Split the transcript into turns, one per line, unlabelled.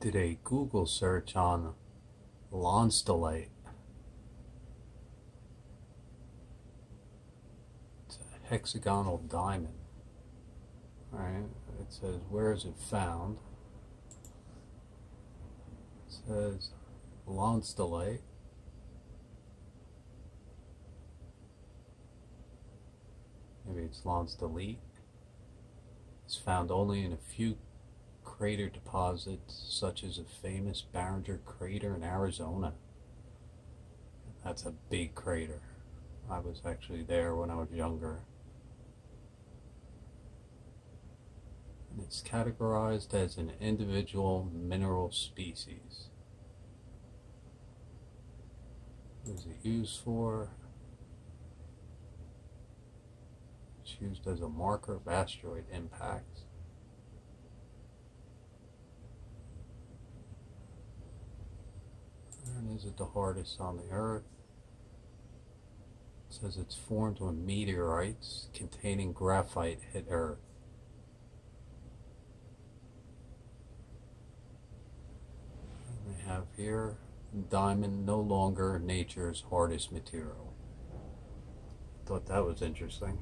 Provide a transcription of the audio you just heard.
did a Google search on Lonsdaleite. It's a hexagonal diamond. Alright, it says where is it found? It says Lonsdaleite. Maybe it's Lonsdaleite. It's found only in a few crater deposits such as a famous Barringer crater in Arizona. That's a big crater. I was actually there when I was younger. And it's categorized as an individual mineral species. What is it used for? It's used as a marker of asteroid impacts. And is it the hardest on the Earth? It says it's formed when meteorites containing graphite hit Earth. And have here diamond no longer nature's hardest material. Thought that was interesting.